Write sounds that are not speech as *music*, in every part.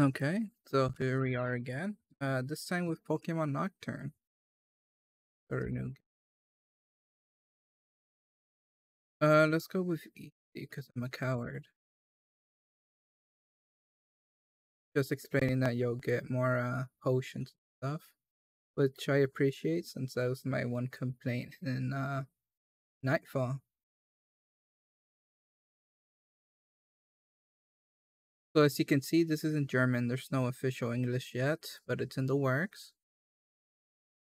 Okay, so here we are again. Uh, this time with Pokemon Nocturne. Or. Uh, let's go with easy because I'm a coward. Just explaining that you'll get more uh potions and stuff, which I appreciate since that was my one complaint in uh Nightfall. So as you can see, this is in German. There's no official English yet, but it's in the works.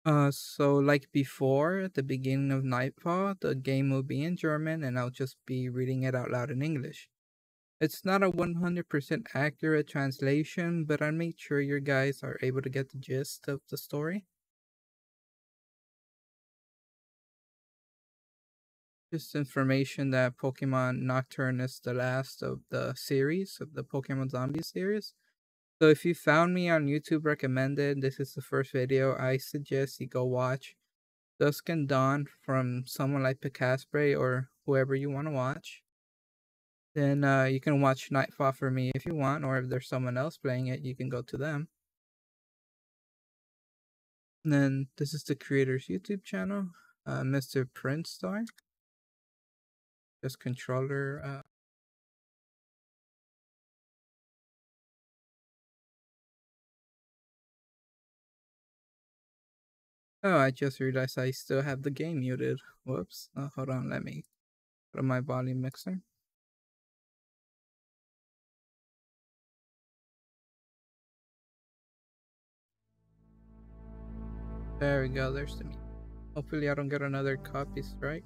Uh, so like before, at the beginning of Nightfall, the game will be in German and I'll just be reading it out loud in English. It's not a 100% accurate translation, but I made sure you guys are able to get the gist of the story. Just information that Pokemon Nocturne is the last of the series, of the Pokemon Zombie series. So if you found me on YouTube recommended, this is the first video, I suggest you go watch Dusk and Dawn from someone like Picasspray or whoever you want to watch. Then uh, you can watch Nightfall for me if you want, or if there's someone else playing it, you can go to them. And then this is the creator's YouTube channel, uh, Mr. Prinz Star this controller uh, Oh, I just realized I still have the game muted. Whoops. Oh, hold on, let me go to my volume mixer. There we go, there's the mute. Hopefully I don't get another copy strike.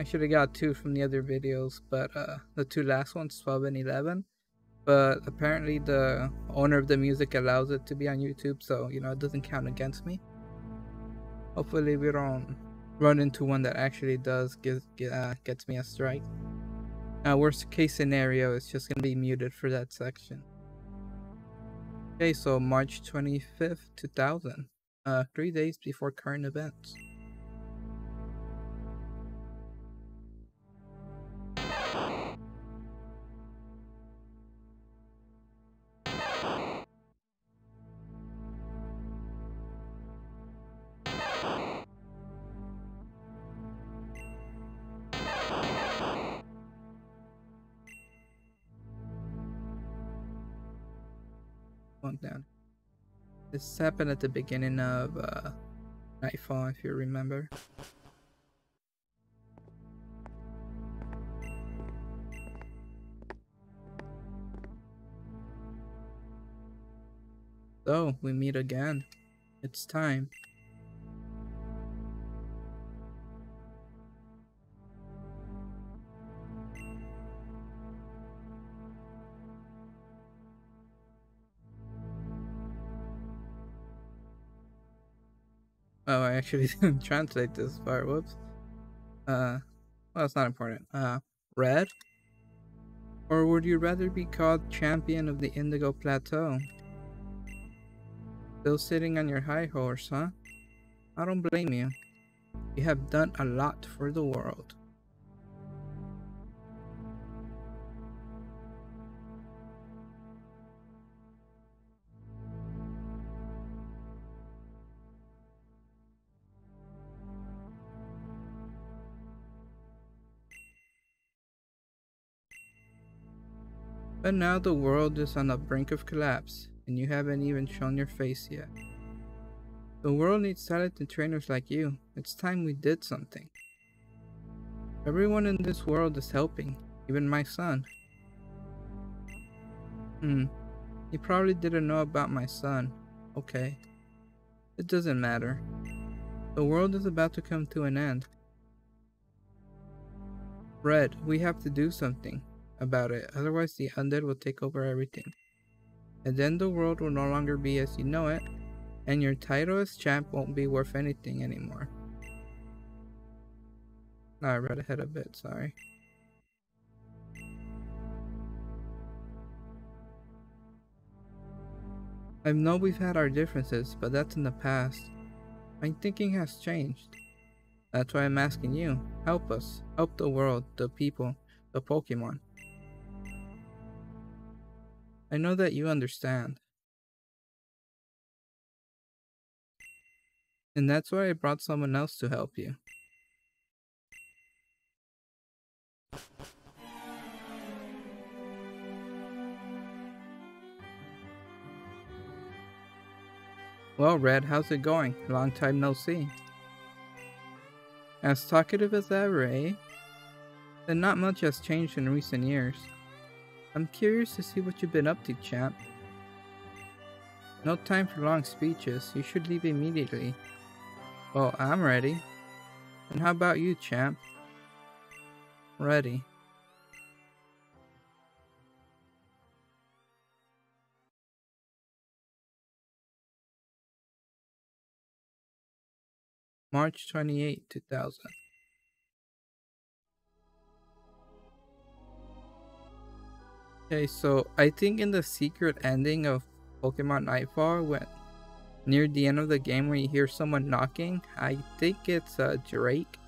I should have got two from the other videos, but uh, the two last ones, 12 and 11. But apparently the owner of the music allows it to be on YouTube, so, you know, it doesn't count against me. Hopefully we don't run into one that actually does get, get uh, gets me a strike. Uh, worst case scenario is just going to be muted for that section. Okay, so March 25th, 2000. Uh, three days before current events. Down. This happened at the beginning of uh, Nightfall, if you remember. So, we meet again. It's time. Oh, I actually *laughs* didn't translate this part. Whoops. Uh, well, it's not important. Uh, red? Or would you rather be called champion of the Indigo Plateau? Still sitting on your high horse, huh? I don't blame you. You have done a lot for the world. But now the world is on the brink of collapse, and you haven't even shown your face yet. The world needs talented trainers like you. It's time we did something. Everyone in this world is helping, even my son. Hmm, you probably didn't know about my son. Okay. It doesn't matter. The world is about to come to an end. Red, we have to do something about it, otherwise the undead will take over everything. And then the world will no longer be as you know it, and your title as champ won't be worth anything anymore. I read ahead a bit, sorry. I know we've had our differences, but that's in the past. My thinking has changed. That's why I'm asking you, help us, help the world, the people, the Pokemon. I know that you understand. And that's why I brought someone else to help you. Well, Red, how's it going? Long time no see. As talkative as ever, eh? Then not much has changed in recent years. I'm curious to see what you've been up to, champ. No time for long speeches, you should leave immediately. Well, I'm ready. And how about you, champ? Ready. March 28, 2000. Okay, so I think in the secret ending of Pokemon Nightfall, when near the end of the game where you hear someone knocking, I think it's uh, Drake.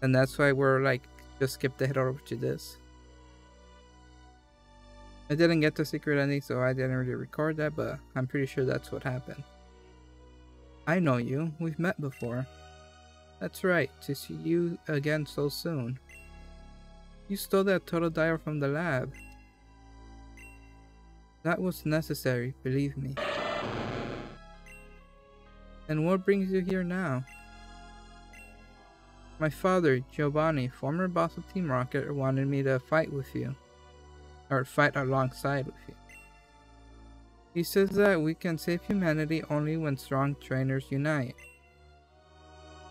And that's why we're like, just skip ahead over to this. I didn't get the secret ending, so I didn't really record that, but I'm pretty sure that's what happened. I know you. We've met before. That's right, to see you again so soon. You stole that Totodile from the lab. That was necessary, believe me. And what brings you here now? My father, Giovanni, former boss of Team Rocket, wanted me to fight with you. Or fight alongside with you. He says that we can save humanity only when strong trainers unite.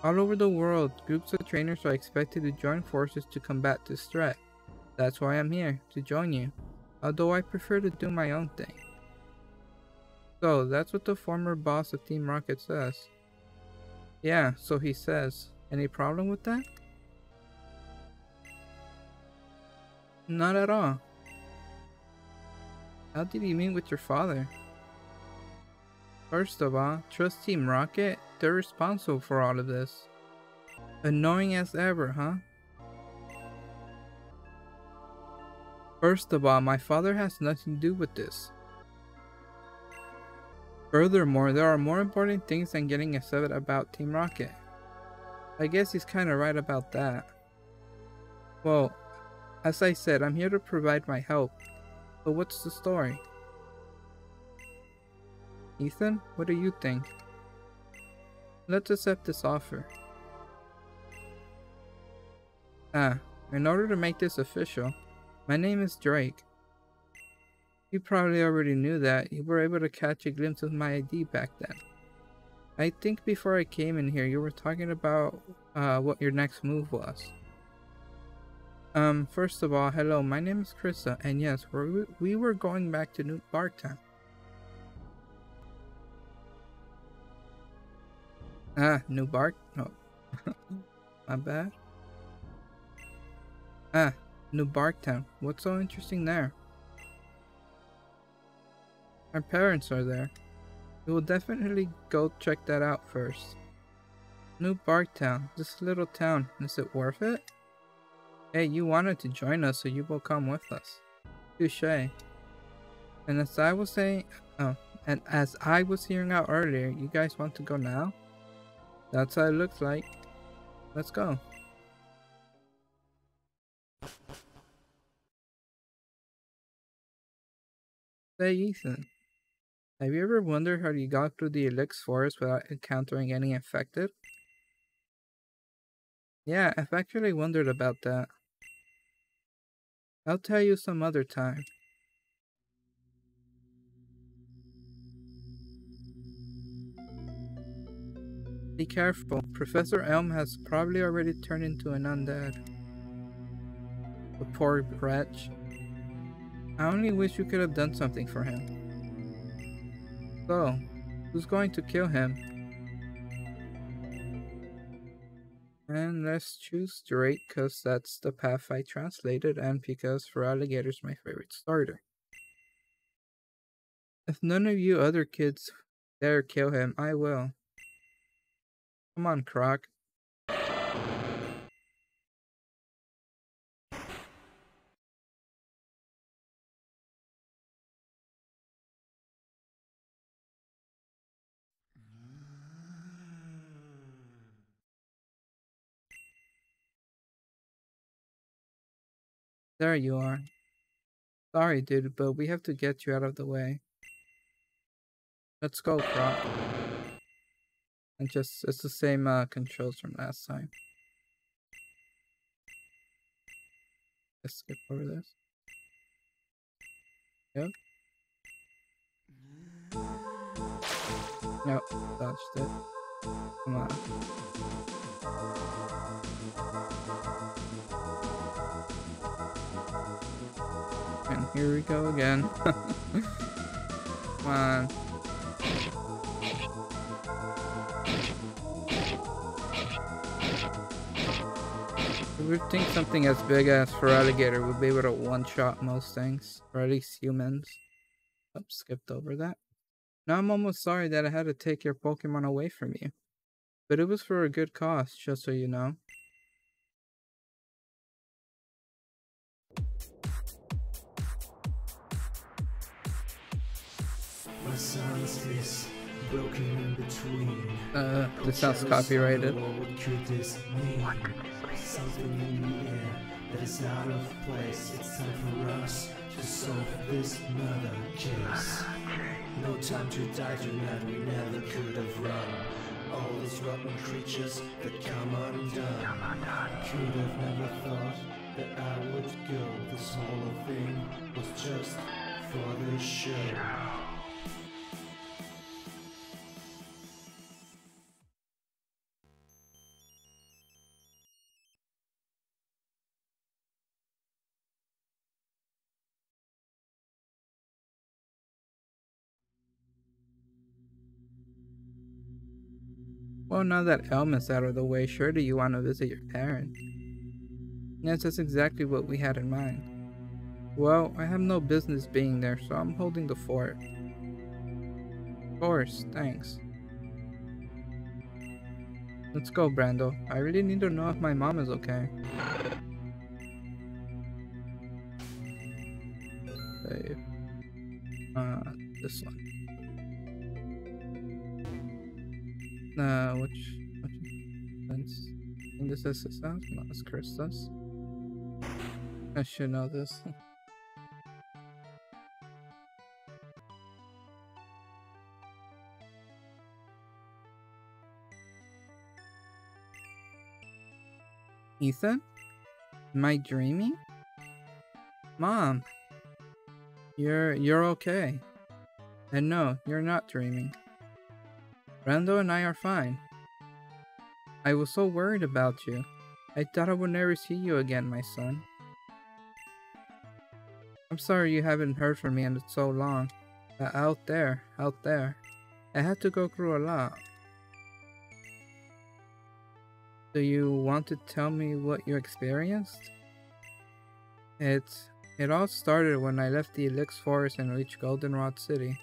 All over the world, groups of trainers are expected to join forces to combat this threat. That's why I'm here, to join you. Although I prefer to do my own thing. So, that's what the former boss of Team Rocket says. Yeah, so he says. Any problem with that? Not at all. How did you meet with your father? First of all, trust Team Rocket, they're responsible for all of this. Annoying as ever, huh? First of all, my father has nothing to do with this. Furthermore, there are more important things than getting upset about Team Rocket. I guess he's kinda right about that. Well, as I said, I'm here to provide my help. But what's the story? Ethan, what do you think? Let's accept this offer. Ah, in order to make this official, my name is Drake. You probably already knew that. You were able to catch a glimpse of my ID back then. I think before I came in here, you were talking about uh, what your next move was. Um, first of all, hello, my name is Krista, and yes, we're, we were going back to New Barktown. Ah, New Bark? No. *laughs* My bad. Ah, New Barktown. What's so interesting there? Our parents are there. We will definitely go check that out first. New Barktown. This little town. Is it worth it? Hey, you wanted to join us, so you will come with us. Touche. And as I was saying, oh, and as I was hearing out earlier, you guys want to go now? That's how it looks like. Let's go. Say Ethan, have you ever wondered how you got through the Ilex Forest without encountering any infected? Yeah, I've actually wondered about that. I'll tell you some other time. Be careful, Professor Elm has probably already turned into an undead. The poor wretch. I only wish you could have done something for him. So, who's going to kill him? And let's choose Drake because that's the path I translated and because Feraligatr's my favorite starter. If none of you other kids dare kill him, I will. Come on, Croc. There you are. Sorry, dude, but we have to get you out of the way. Let's go, Croc. And just, it's the same uh, controls from last time. Let's skip over this. Yep. Nope, dodged it. Come on. And here we go again. *laughs* Come on. You would think something as big as Feraligatr would be able to one-shot most things, or at least humans. Oops, skipped over that. Now I'm almost sorry that I had to take your Pokemon away from you. But it was for a good cause, just so you know. My silence is broken in between. Uh, this sounds copyrighted. What could this mean? Something in the air that is out of place. It's time for us to solve this murder case. No time to die tonight, we never could have run. All these rotten creatures that come undone. Could have never thought that I would go. This whole thing was just for the show. Now that Elm's out of the way, surely you want to visit your parents. Yes, that's exactly what we had in mind. Well, I have no business being there, so I'm holding the fort. Of course, thanks. Let's go, Brando. I really need to know if my mom is okay. Save. Uh, this one. Uh, which, which since I this is his house, not as Krista's. I should know this. *laughs* Ethan? Am I dreaming? Mom! You're you're okay. And no, you're not dreaming. Brando and I are fine. I was so worried about you. I thought I would never see you again, my son. I'm sorry you haven't heard from me in so long. But out there, out there, I had to go through a lot. Do you want to tell me what you experienced? It's it all started when I left the Ilex Forest and reached Goldenrod City.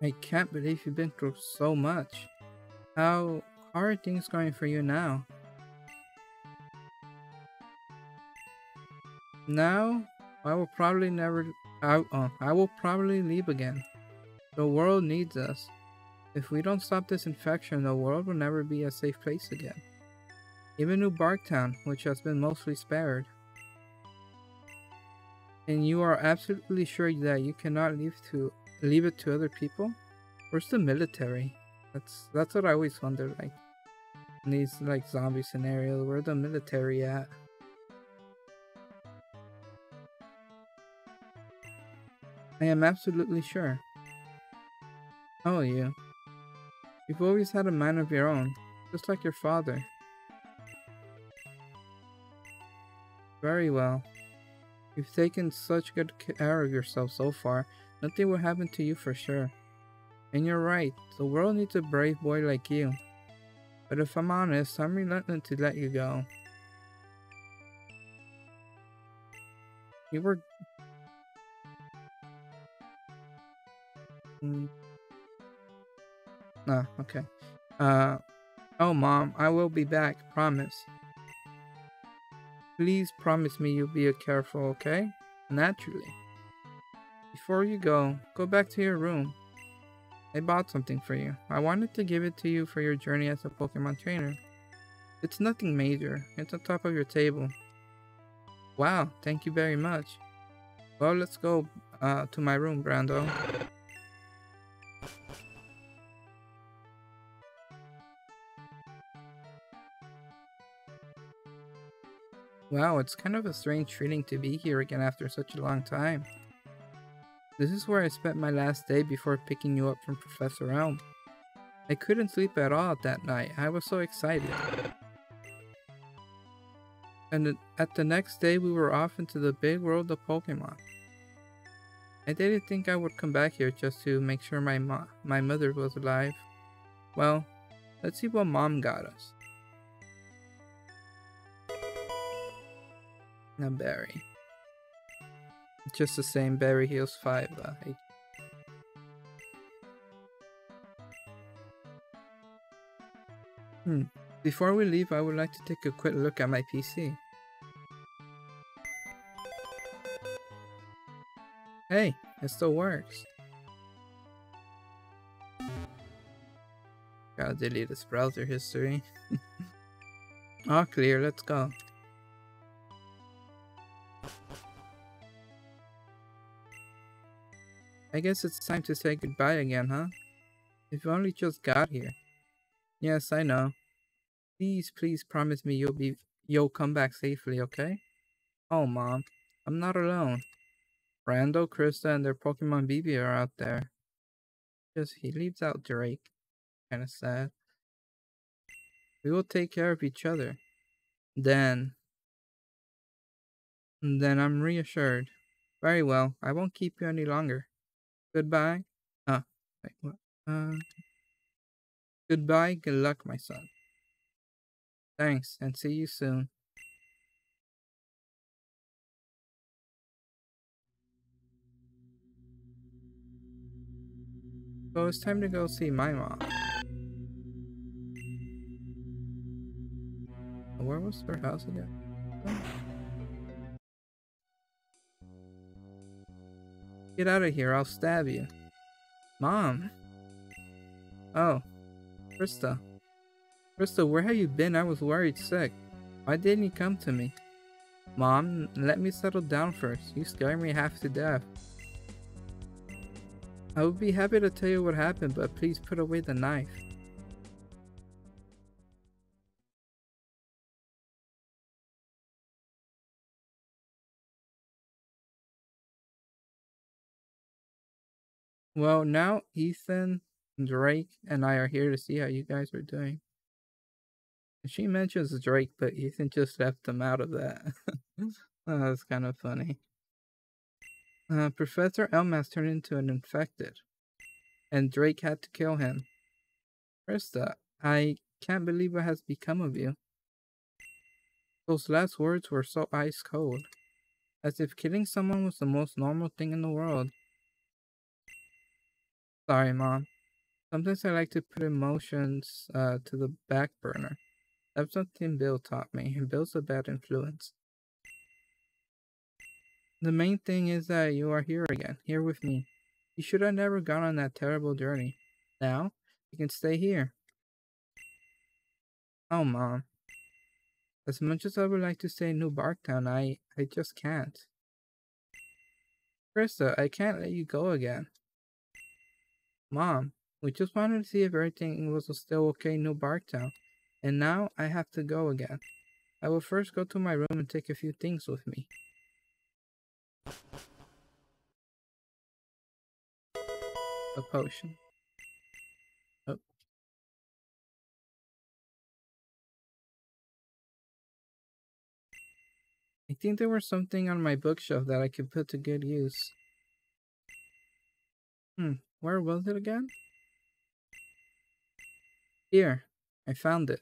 I can't believe you've been through so much. How, how are things going for you now? Now, I will probably never. I, uh, I will probably leave again. The world needs us. If we don't stop this infection, the world will never be a safe place again. Even New Barktown, which has been mostly spared. And you are absolutely sure that you cannot leave to leave it to other people? Where's the military? That's that's what I always wonder. Like in these like zombie scenarios, where the military at? I am absolutely sure. Are you? You've always had a mind of your own, just like your father. Very well. You've taken such good care of yourself so far, nothing will happen to you for sure. And you're right, the world needs a brave boy like you. But if I'm honest, I'm reluctant to let you go. You were... Mm. Ah, okay. Uh, oh mom, I will be back, promise. Please promise me you'll be careful, okay? Naturally. Before you go, go back to your room. I bought something for you. I wanted to give it to you for your journey as a Pokemon trainer. It's nothing major. It's on top of your table. Wow, thank you very much. Well, let's go uh, to my room, Brando. Wow, it's kind of a strange feeling to be here again after such a long time. This is where I spent my last day before picking you up from Professor Elm. I couldn't sleep at all that night, I was so excited. And at the next day we were off into the big world of Pokemon. I didn't think I would come back here just to make sure my, mo my mother was alive. Well, let's see what mom got us. A berry. Just the same Berry Heals 5 uh, Hmm. Before we leave, I would like to take a quick look at my PC. Hey, it still works. Gotta delete this browser history. All *laughs* clear, let's go. I guess it's time to say goodbye again, huh? If you only just got here. Yes, I know. Please, please promise me you'll be you'll come back safely, okay? Oh, Mom, I'm not alone. Brando, Krista, and their Pokemon BB are out there. Just he leaves out Drake. Kinda sad. We will take care of each other. Then... Then I'm reassured. Very well, I won't keep you any longer. Goodbye. Ah, wait, what? Uh, goodbye, good luck, my son. Thanks, and see you soon. So it's time to go see my mom. Where was her house again? Get out of here, I'll stab you. Mom. Oh. Krista. Krista, where have you been? I was worried sick. Why didn't you come to me? Mom, let me settle down first. You scared me half to death. I would be happy to tell you what happened, but please put away the knife. Well, now Ethan, Drake, and I are here to see how you guys are doing. She mentions Drake, but Ethan just left them out of that. *laughs* oh, that's kind of funny. Uh, Professor Elm's turned into an infected, and Drake had to kill him. Krista, I can't believe what has become of you. Those last words were so ice cold, as if killing someone was the most normal thing in the world. Sorry, Mom. Sometimes I like to put emotions uh, to the back burner. That's something Bill taught me, Bill's a bad influence. The main thing is that you are here again, here with me. You should have never gone on that terrible journey. Now, you can stay here. Oh, Mom. As much as I would like to stay in New Barktown, I, I just can't. Krista, I can't let you go again. Mom, we just wanted to see if everything was still okay in New Barktown, and now I have to go again. I will first go to my room and take a few things with me. A potion. Oh. I think there was something on my bookshelf that I could put to good use. Hmm, where was it again? Here, I found it.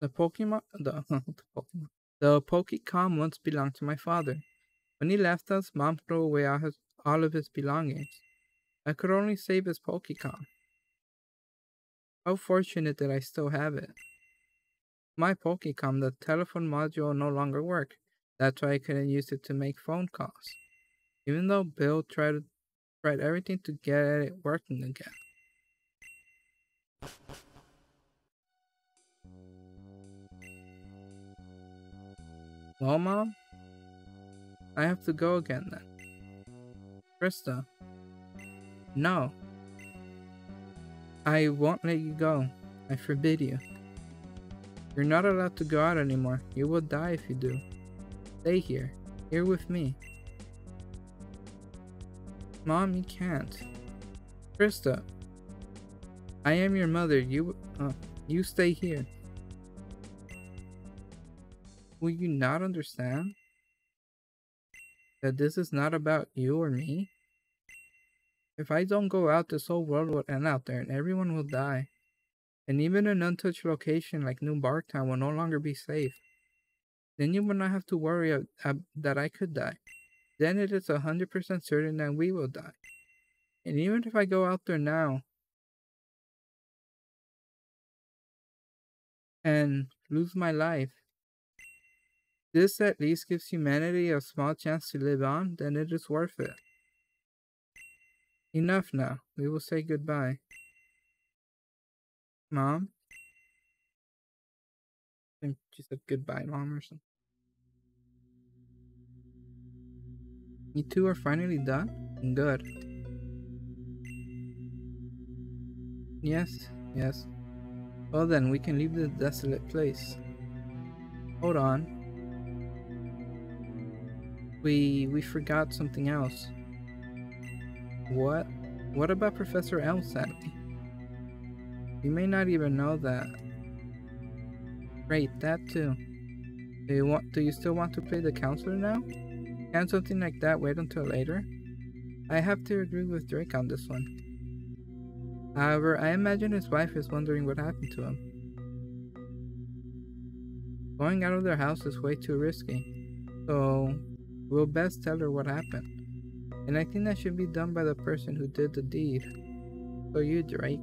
The Pokemon, *laughs* the, the Pokemon, the Pokecom once belonged to my father. When he left us, Mom threw away all, his, all of his belongings. I could only save his Pokecom. How fortunate that I still have it. My Pokecom, the telephone module no longer worked. That's why I couldn't use it to make phone calls. Even though Bill tried tried everything to get it working again. Well, Mom? I have to go again then. Krista. No. I won't let you go. I forbid you. You're not allowed to go out anymore. You will die if you do. Stay here. Here with me. Mom, you can't. Krista. I am your mother. You, uh, you stay here. Will you not understand? That this is not about you or me? If I don't go out, this whole world will end out there and everyone will die. And even an untouched location like New Barktown will no longer be safe. Then you will not have to worry uh, uh, that I could die. Then it is 100% certain that we will die. And even if I go out there now and lose my life, this at least gives humanity a small chance to live on, then it is worth it. Enough now. We will say goodbye. Mom? I think she said goodbye, Mom, or something. You two are finally done? Good. Yes, yes. Well then, we can leave this desolate place. Hold on. We we forgot something else. What? What about Professor Elm? You may not even know that. Great, that too. Do you want? Do you still want to play the counselor now? Can something like that wait until later? I have to agree with Drake on this one. However, I imagine his wife is wondering what happened to him. Going out of their house is way too risky. So, We'll best tell her what happened. And I think that should be done by the person who did the deed. So you, Drake.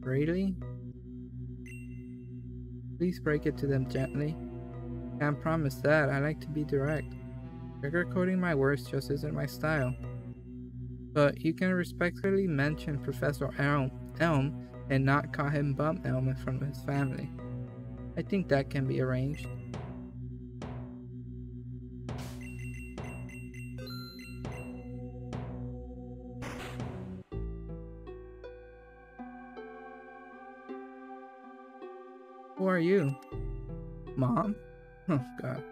Really? Please break it to them gently. Can't promise that, I like to be direct. Sugarcoating my words just isn't my style. But you can respectfully mention Professor Elm, Elm and not call him Bump Elm from his family. I think that can be arranged. Who are you? Mom? Oh, God.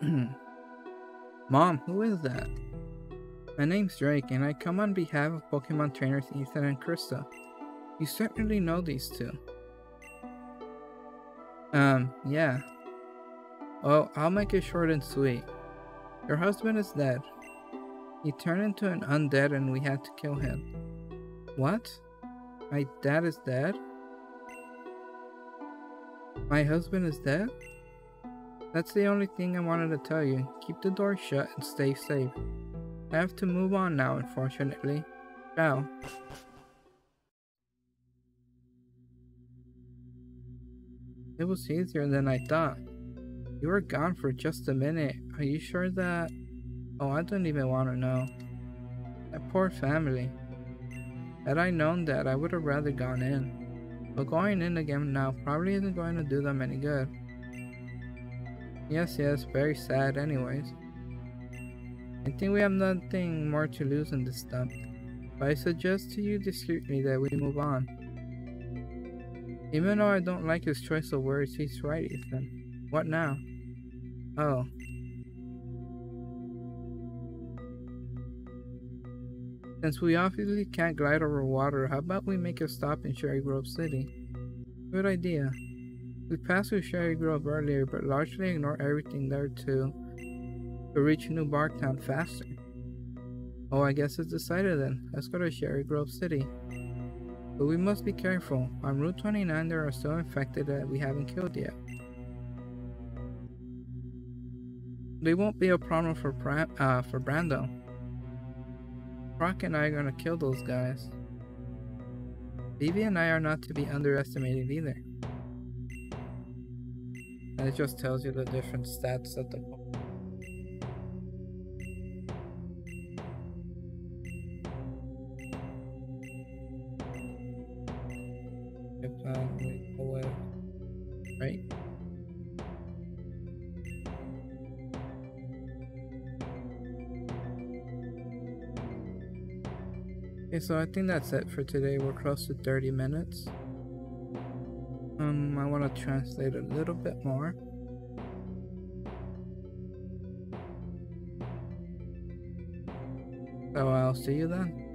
*clears throat* Mom, who is that? My name's Drake, and I come on behalf of Pokemon trainers Ethan and Krista. You certainly know these two. Um, yeah. Well, I'll make it short and sweet. Your husband is dead, he turned into an undead and we had to kill him. What? My dad is dead? My husband is dead? That's the only thing I wanted to tell you. Keep the door shut and stay safe. I have to move on now, unfortunately. Ciao. It was easier than I thought. You were gone for just a minute. Are you sure that... Oh, I don't even want to know. That poor family. Had I known that, I would have rather gone in. But going in again now probably isn't going to do them any good. Yes, yes, very sad anyways. I think we have nothing more to lose in this dump. But I suggest to you discreetly that we move on. Even though I don't like his choice of words, he's right, Ethan. What now? Oh, Since we obviously can't glide over water, how about we make a stop in Cherry Grove City? Good idea. We passed through Cherry Grove earlier, but largely ignore everything there too to reach New Barktown faster. Oh, I guess it's decided then. Let's go to Cherry Grove City. But we must be careful. On Route 29 there are still infected that we haven't killed yet. They won't be a problem for Bra uh, for Brando. Brock and I are gonna kill those guys. Vivi and I are not to be underestimated either. And it just tells you the different stats that the Okay, so I think that's it for today. We're close to 30 minutes. Um, I want to translate a little bit more. So I'll see you then.